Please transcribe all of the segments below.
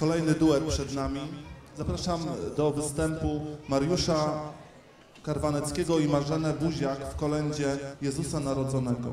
Kolejny duet przed nami. Zapraszam do występu Mariusza Karwaneckiego i Marzenę Buziak w kolędzie Jezusa Narodzonego.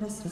Raz,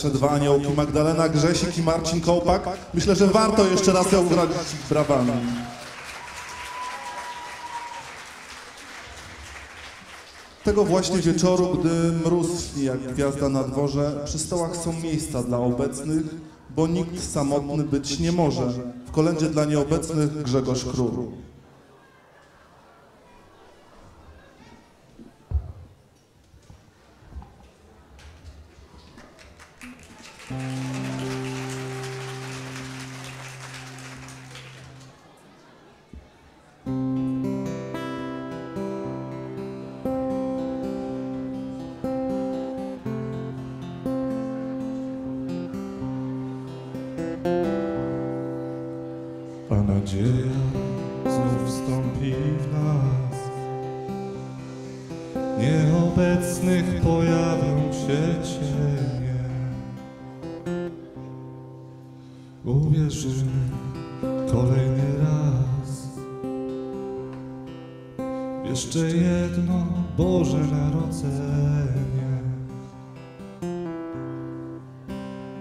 Nasze dwa aniołki, Magdalena Grzesik i Marcin Kołpak. Myślę, że warto jeszcze raz ją ugrać brawami. Tego właśnie wieczoru, gdy mróz jak gwiazda na dworze, przy stołach są miejsca dla obecnych, bo nikt samotny być nie może. W kolędzie dla nieobecnych Grzegorz Król. Nadzieja znów wstąpi w nas. Nieobecnych pojawią się cienie. Uwierzymy kolejny raz. Jeszcze jedno Boże Narodzenie.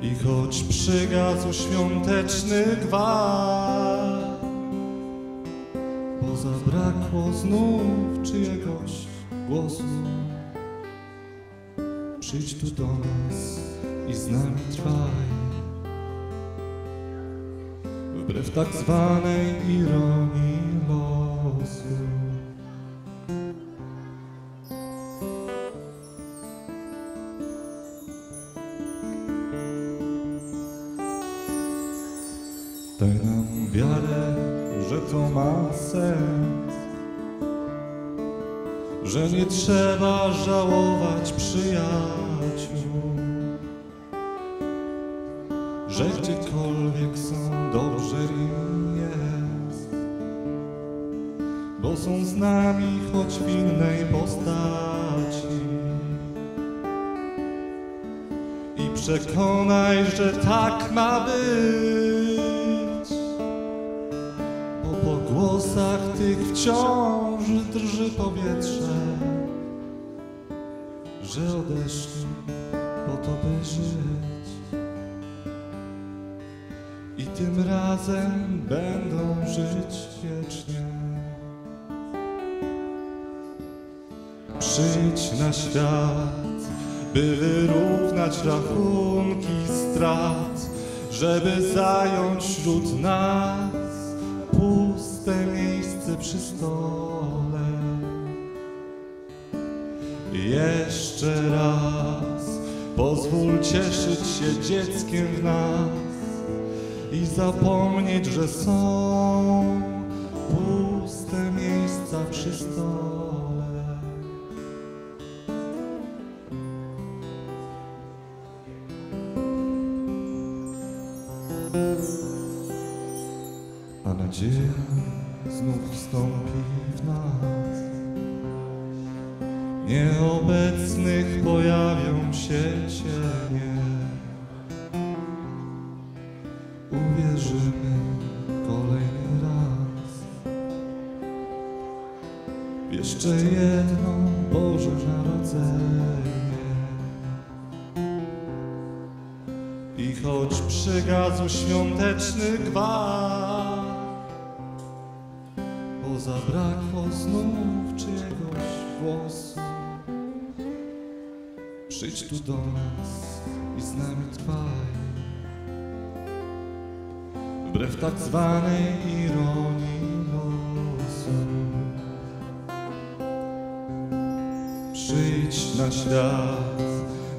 I choć przygasł świąteczny gwar, zabrakło znów czyjegoś głosu, przyjdź tu do nas i z nami trwaj. Wbrew tak zwanej ironii postaci. I przekonaj, że tak ma być. Bo po głosach tych wciąż drży powietrze, że odeszli po to, by żyć. I tym razem będą żyć wiecznie. Przyjdź na świat, by wyrównać rachunki strat, żeby zająć wśród nas puste miejsce przy stole. Jeszcze raz pozwól cieszyć się dzieckiem w nas i zapomnieć, że są puste miejsca przy stole. Nadzieja znów wstąpi w nas. Nieobecnych pojawią się cienie. Uwierzymy kolejny raz. Jeszcze jedno Boże Narodzenie. I choć przygasł świąteczny gwar, zabrakło znów czyjegoś głosu, przyjdź tu do nas i z nami trwaj. Wbrew tak zwanej ironii losu. Przyjdź na świat,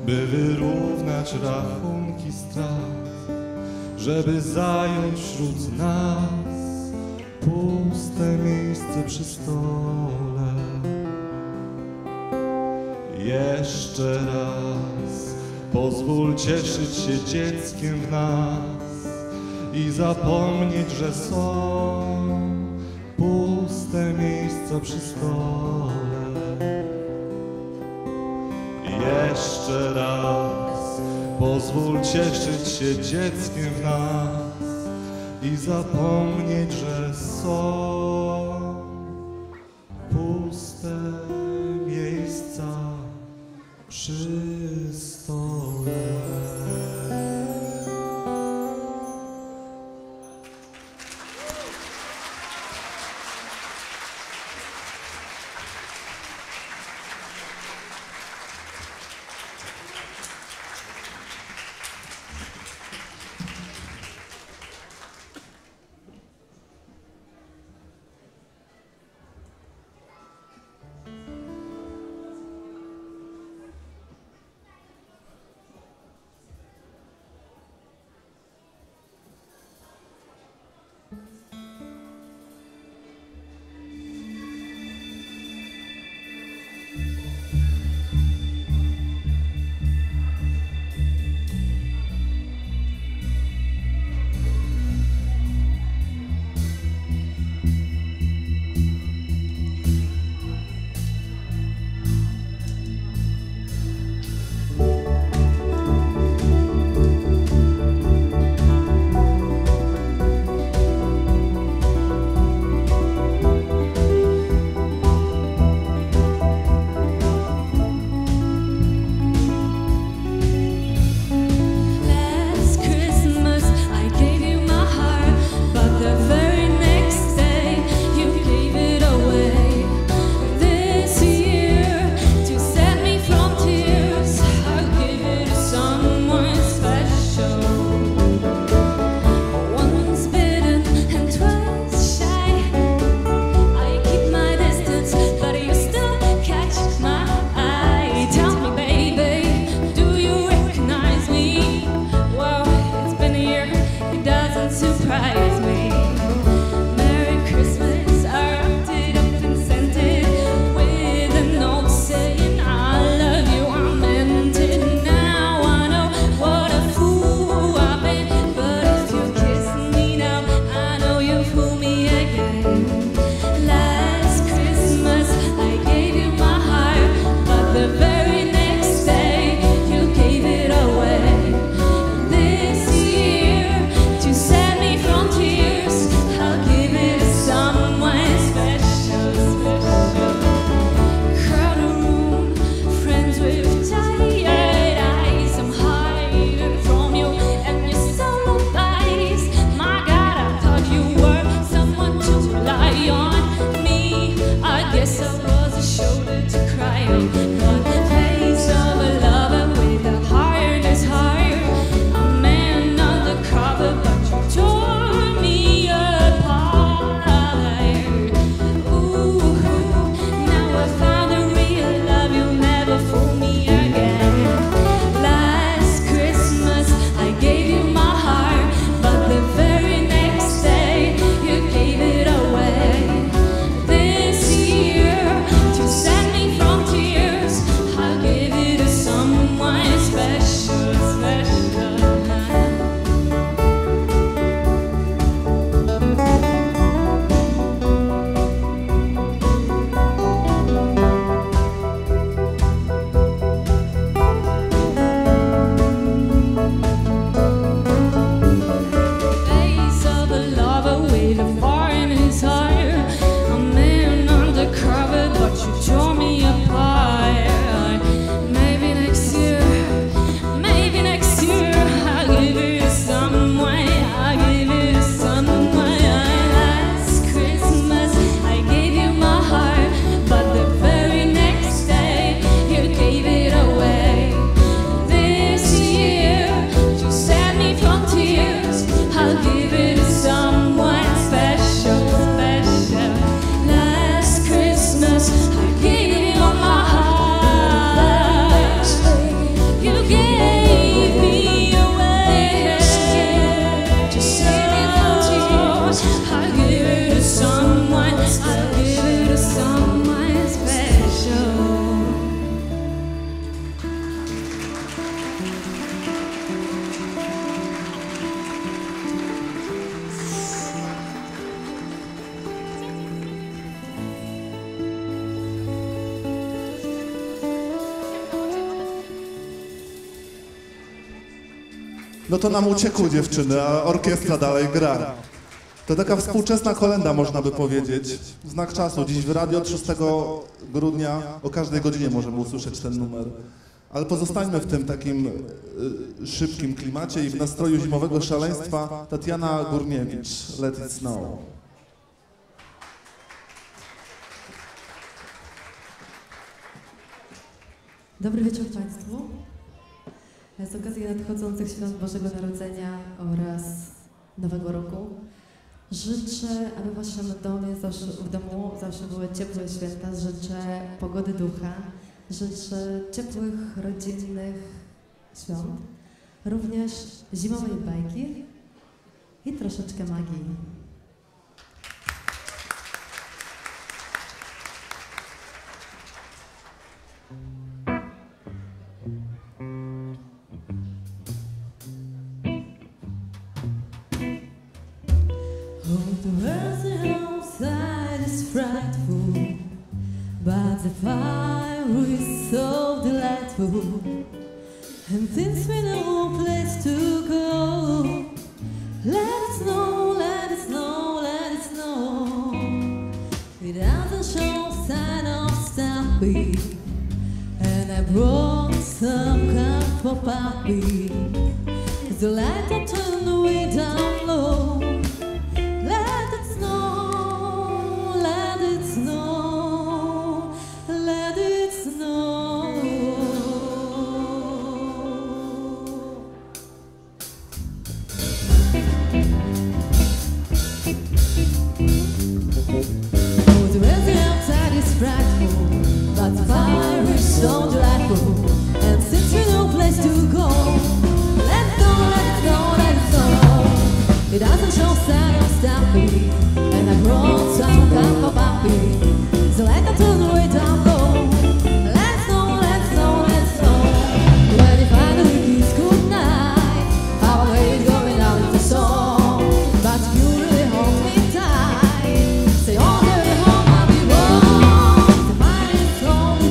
by wyrównać rachunki strat, żeby zająć wśród nas puste miejsce przy stole. Jeszcze raz pozwól cieszyć się dzieckiem w nas i zapomnieć, że są puste miejsca przy stole. Jeszcze raz pozwól cieszyć się dzieckiem w nas i zapomnieć, że są no to nam uciekły dziewczyny, a orkiestra dalej gra. To taka współczesna kolenda, można by powiedzieć. Znak czasu. Dziś w radio 6 grudnia o każdej godzinie możemy usłyszeć ten numer. Ale pozostańmy w tym takim e, szybkim klimacie i w nastroju zimowego szaleństwa. Tatiana Górniewicz, Let It Snow. Dobry wieczór Państwu. Z okazji nadchodzących świąt Bożego Narodzenia oraz Nowego Roku życzę, aby w waszym domie zawsze, w domu zawsze były ciepłe święta. Życzę pogody ducha. Życzę ciepłych, rodzinnych świąt. Również zimowej bajki i troszeczkę magii. the mercy outside is frightful, but the fire is so delightful. And since we know place to go, let it snow, let it snow, let it snow. without a show sign of stopping, and I brought some cup for poppy. Light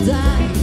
die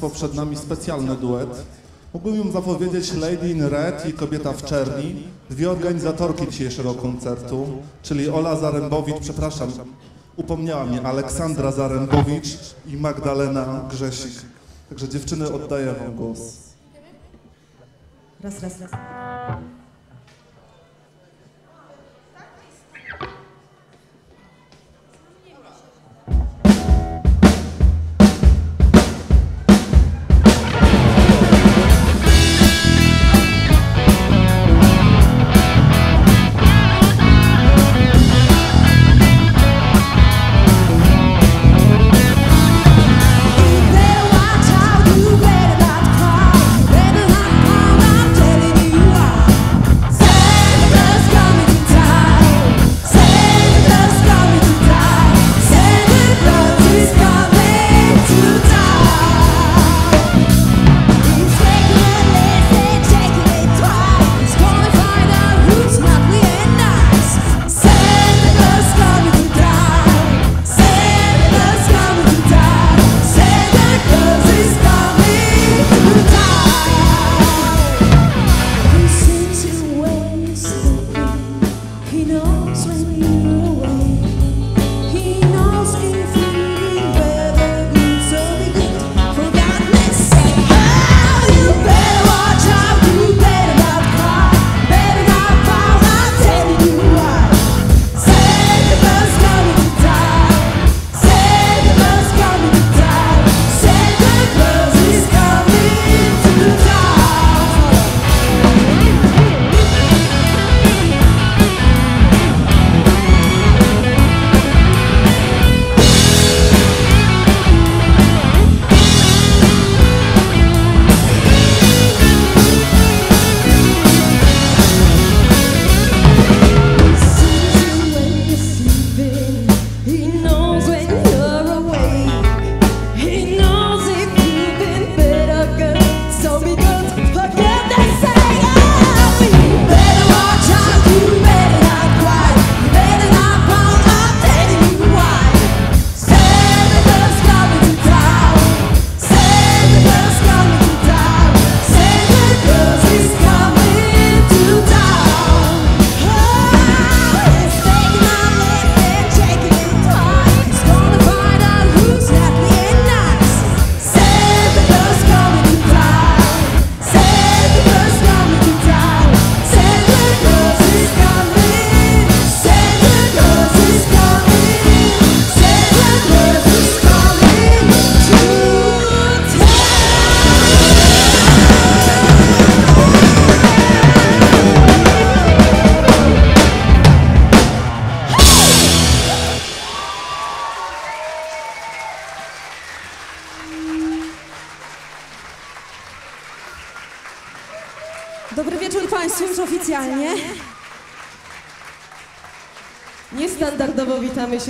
Państwo, przed nami specjalny duet. Mógłbym zapowiedzieć Lady in Red i Kobieta w Czerni, dwie organizatorki dzisiejszego koncertu, czyli Ola Zarębowicz, przepraszam, upomniała mnie, Aleksandra Zarębowicz i Magdalena Grzesik. Także dziewczyny, oddaję Wam głos. Raz, raz, raz.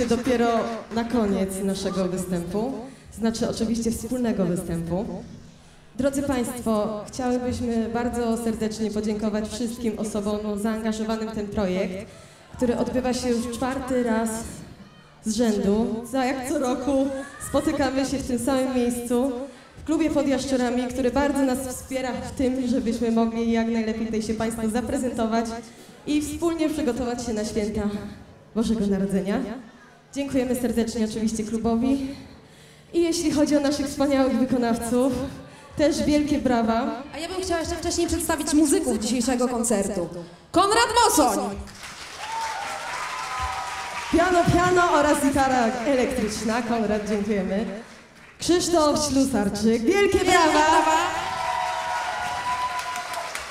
Dopiero na koniec naszego występu, znaczy oczywiście wspólnego występu. Drodzy Państwo, chciałybyśmy bardzo serdecznie podziękować wszystkim osobom zaangażowanym w ten projekt, który odbywa się już czwarty raz z rzędu. Za jak co roku spotykamy się w tym samym miejscu, w klubie pod Jaszczurami, który bardzo nas wspiera w tym, żebyśmy mogli jak najlepiej tutaj się Państwu zaprezentować i wspólnie przygotować się na święta Bożego Narodzenia. Dziękujemy serdecznie oczywiście klubowi. I jeśli chodzi o naszych wspaniałych wykonawców, też wielkie brawa. A ja bym chciała jeszcze wcześniej przedstawić muzyków dzisiejszego koncertu. Konrad Mosoń! Piano, piano oraz gitara elektryczna. Konrad, dziękujemy. Krzysztof Ślusarczyk. Wielkie brawa!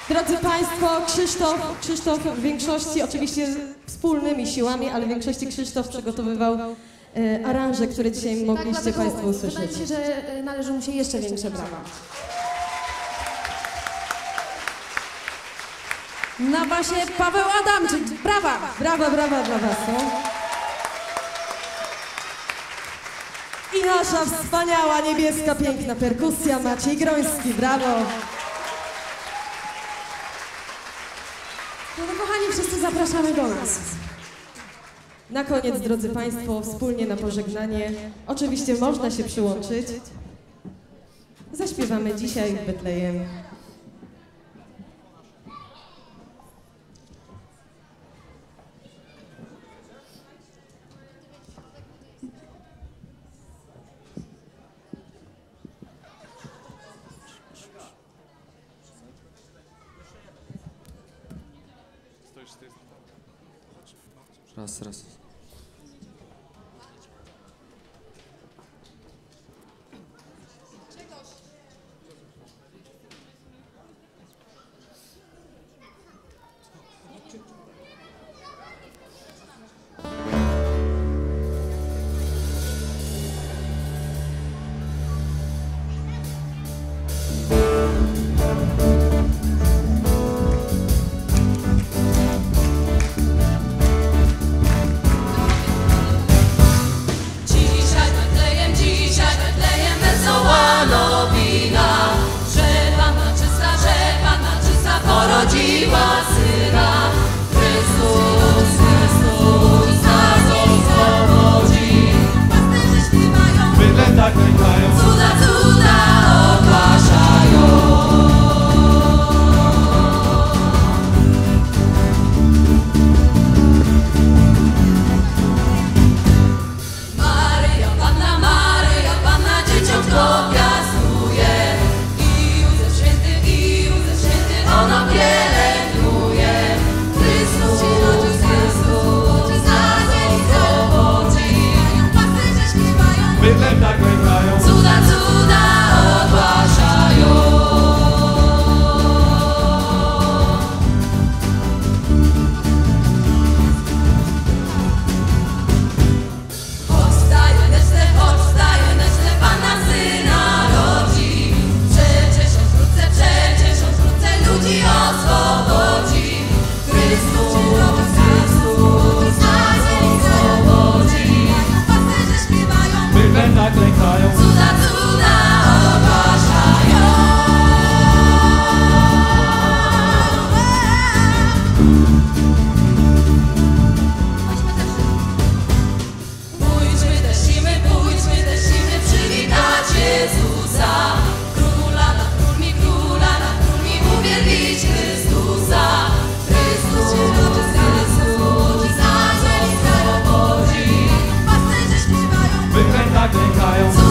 Drodzy Państwo, Krzysztof, Krzysztof w większości, oczywiście wspólnymi siłami, ale w większości Krzysztof przygotowywał e, aranże, które dzisiaj mogliście Tak, dlatego Państwo usłyszeć. Wydaje mi się, że e, należą mu się jeszcze większe brawa. Na basie Paweł Adamczyk. Brawa! Brawa, brawa dla Was. no. I nasza wspaniała, niebieska, piękna perkusja Maciej Groński. Brawo! No to kochani, wszyscy zapraszamy do nas. Na koniec, drodzy Państwo, wspólnie na pożegnanie. Oczywiście można się przyłączyć. Zaśpiewamy dzisiaj w Betlejem.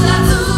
la luz.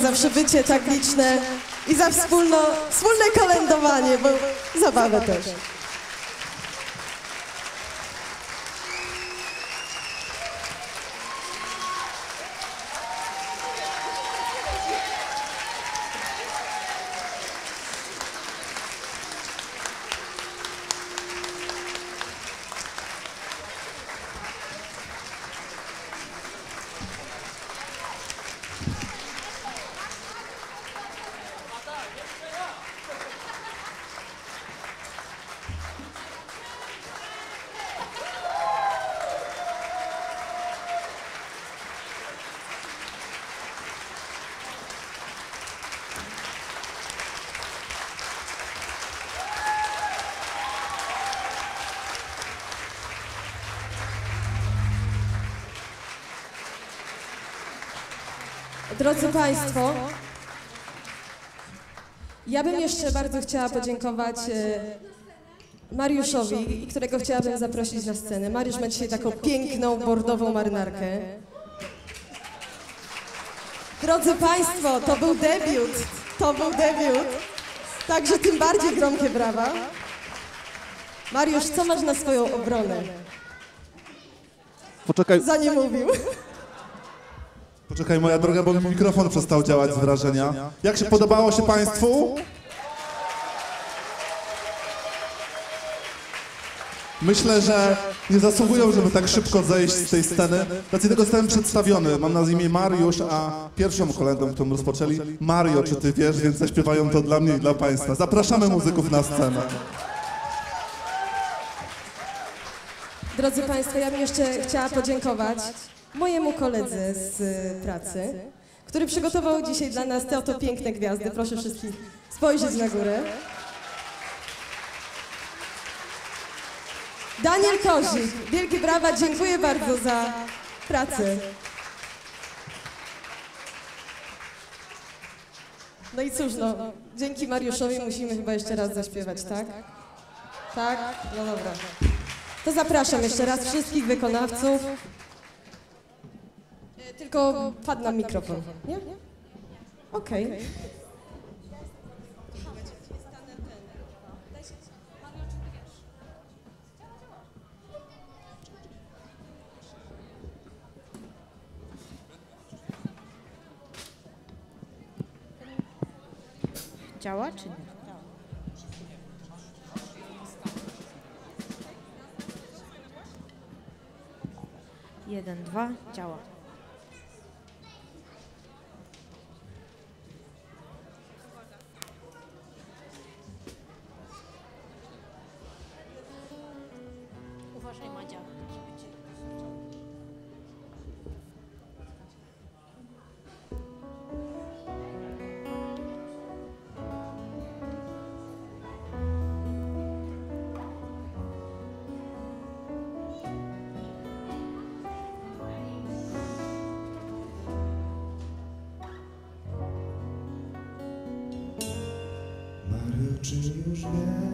Bardzo, za przybycie tak liczne i za wspólno, wspólne kolędowanie, bo zabawę też. Drodzy Państwo, ja bym jeszcze bardzo chciała podziękować e, Mariuszowi, którego chciałabym zaprosić na scenę. Mariusz ma dzisiaj taką piękną, bordową marynarkę. Drodzy Państwo, to był debiut, to był debiut, także tym bardziej gromkie brawa. Mariusz, co masz na swoją obronę? Poczekaj, Za nie mówił. Poczekaj moja droga, bo mi mikrofon przestał działać z wrażenia. Jak się podobało się Państwu? Myślę, że nie zasługują, żeby tak szybko zejść z tej sceny. Racji tego zostałem przedstawiony. Mam na imię Mariusz, a pierwszą kolendą, którą rozpoczęli, Mario, czy ty wiesz, więc zaśpiewają to dla mnie i dla Państwa. Zapraszamy muzyków na scenę. Drodzy Państwo, ja bym jeszcze chciała podziękować mojemu koledze z y, pracy, który przygotował dzisiaj dla nas te oto piękne gwiazdy. Proszę wszystkich spojrzeć na górę. Daniel Kozik, wielkie brawa, dziękuję bardzo za pracę. No i cóż, no, dzięki Mariuszowi musimy chyba jeszcze raz zaśpiewać, tak? Tak? No dobra. To zapraszam jeszcze raz wszystkich wykonawców. E, Tylko padł nam mikrofon, nie? Okej. Działa czy nie? Jeden, dwa, działa. Uważaj Madzia, żeby cię... Mario, czy już wiesz,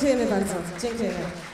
Dziękujemy bardzo. Dziękujemy.